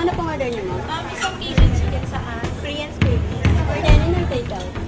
Ano pong order niyo, ma'am? Um, isang kitchen chicken sa ah, Korean spaghetti. Ano order niyo ng takeout.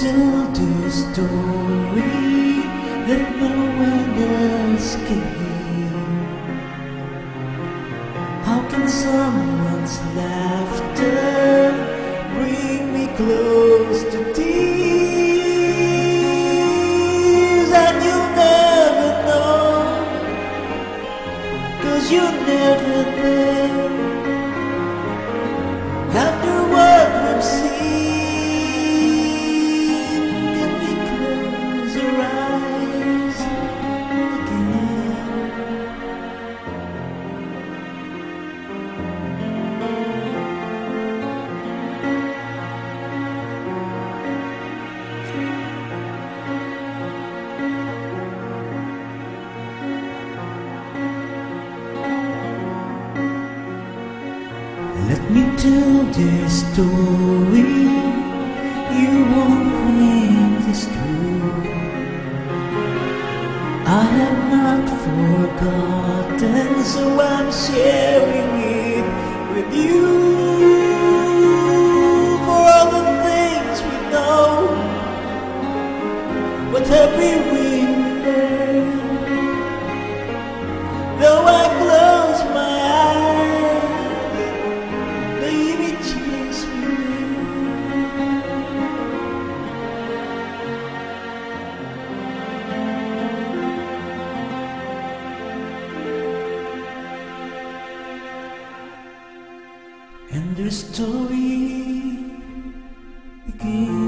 Tell the story that no one else can hear. Let me tell this story. You won't think it's true. I have not forgotten, so I'm sharing it with you. And the story begins.